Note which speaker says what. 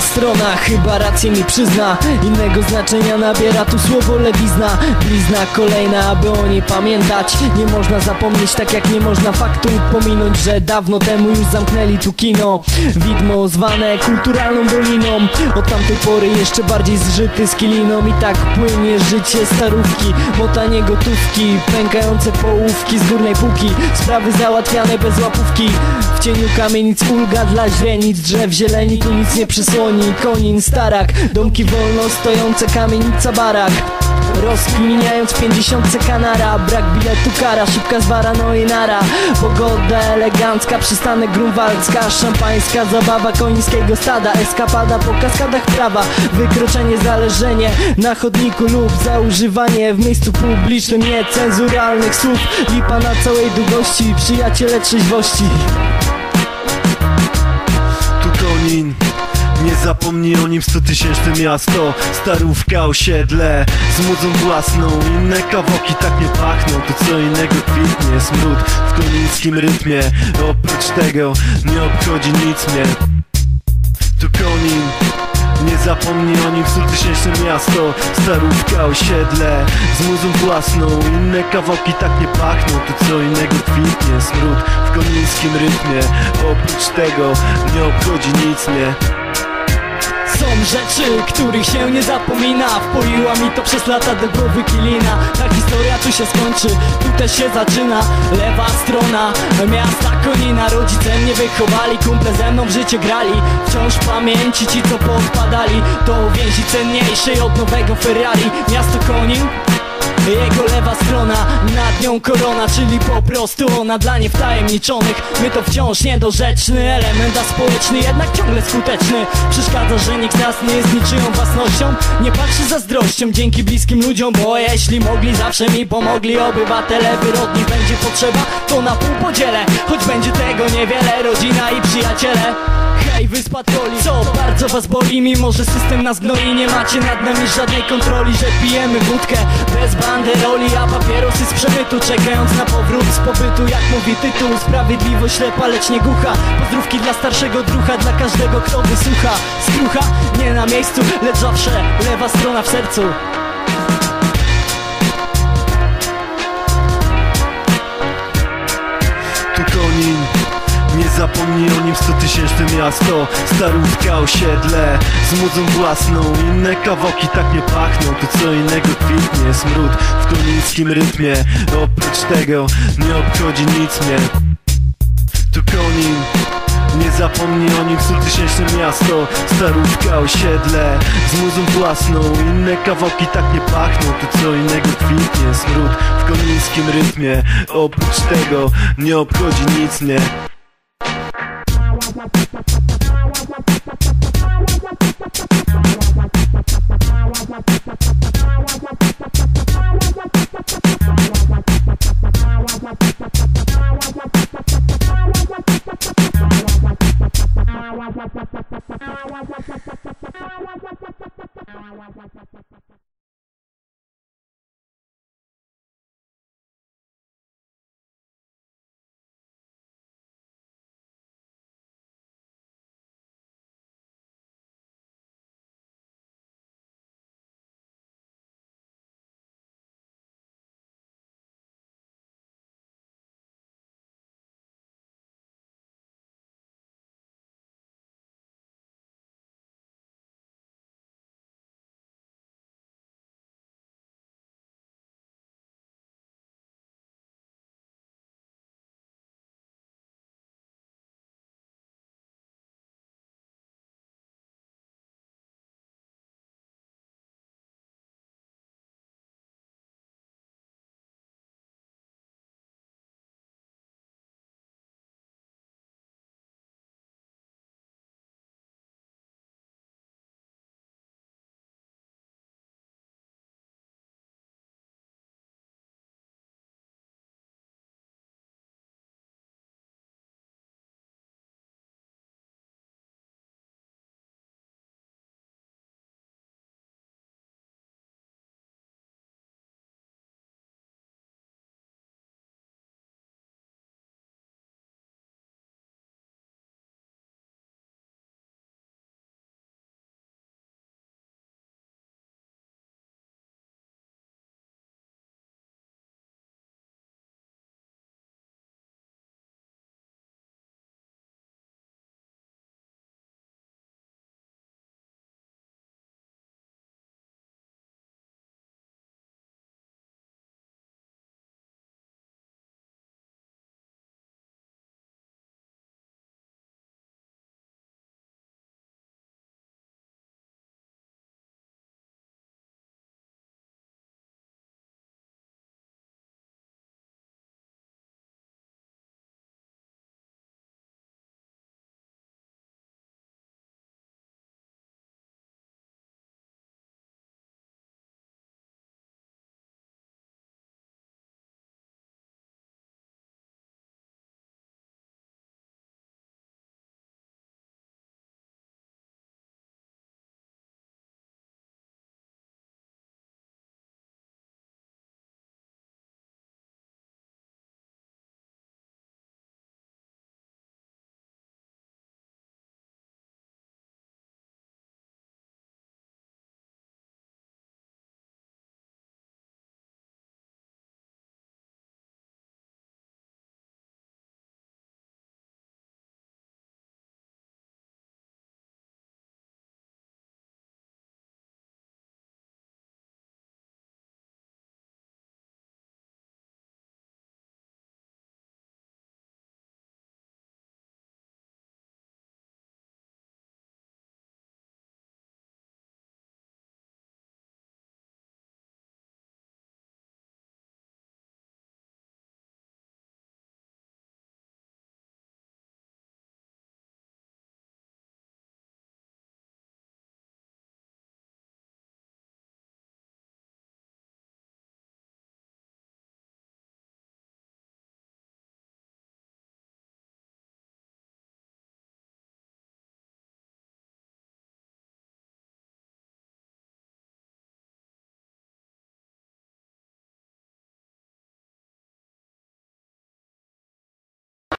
Speaker 1: strona chyba rację mi przyzna. Innego znaczenia nabiera tu słowo lewizna. Blizna kolejna, aby o niej pamiętać. Nie można zapomnieć tak jak nie można faktu pominąć Że dawno temu już zamknęli tu kino. Widmo zwane kulturalną doliną. Od tamtej pory jeszcze bardziej zżyty z kiliną. I tak płynie życie starówki. Motanie gotówki, pękające połówki z górnej półki. Sprawy załatwiane bez łapówki. W cieniu kamienic ulga dla źrenic. Drzew zieleni tu nic nie przysłoni Konin, starak, domki wolno stojące Kamienica, barak. Rozkminiając pięćdziesiątce kanara. Brak biletu kara, szybka zwara no i nara. Pogoda elegancka, przystanek grunwaldzka. Szampańska zabawa konińskiego stada. Eskapada po kaskadach prawa. Wykroczenie, zależenie na chodniku lub Zaużywanie w miejscu publicznym niecenzuralnych słów. Lipa na całej długości, przyjaciele trzeźwości.
Speaker 2: Tu Konin nie zapomnij o nim stutysięczne miasto. Starówka, osiedle z mudzą własną. Inne kawałki tak nie pachną To co innego kwitnie. Smród w konińskim rytmie. Oprócz tego nie obchodzi nic mnie. Tu Konin. Nie zapomnij o nim stutysięczne miasto. Starówka, osiedle z muzą własną. Inne kawałki tak nie pachną To co innego kwitnie. Smród w konińskim rytmie. Oprócz tego nie obchodzi nic mnie
Speaker 1: Rzeczy, których się nie zapomina. Wpoiła mi to przez lata do głowy kilina Ta historia tu się skończy, tu też się zaczyna. Lewa strona miasta Konina. Rodzice mnie wychowali, kumple ze mną w życie grali. Wciąż w pamięci ci co podpadali. To więzi cenniejszej od nowego Ferrari. Miasto Konin jego lewa strona, nad nią korona Czyli po prostu ona dla niewtajemniczonych. My to wciąż niedorzeczny element, a społeczny jednak ciągle skuteczny. Przeszkadza, że nikt z nas nie jest niczyją własnością. Nie patrzy zazdrością dzięki bliskim ludziom Bo jeśli mogli, zawsze mi pomogli Obywatele. Wyrodni będzie potrzeba, to na pół podzielę. Choć będzie tego niewiele, rodzina i przyjaciele Wyspa troli. Co bardzo was boli, mimo że system nas gnoi? Nie macie nad nami żadnej kontroli Że pijemy wódkę bez banderoli A papierosy z przemytu Czekając na powrót z pobytu. Jak mówi tytuł Sprawiedliwość ślepa, lecz nie głucha. Pozdrówki dla starszego drucha Dla każdego kto wysłucha. Skrucha nie na miejscu Lecz zawsze lewa strona w sercu.
Speaker 2: Tu Konin zapomnij o nim stutysięczne miasto Starówka, osiedle. Z mudzą własną Inne kawałki tak nie pachną To co innego kwitnie. Smród w konińskim rytmie Oprócz tego nie obchodzi nic mnie. Tu Konin nie zapomnij o nim stutysięczne miasto Starówka, osiedle. Z muzą własną Inne kawałki tak nie pachną To co innego kwitnie. Smród w konińskim rytmie Oprócz tego nie obchodzi nic mnie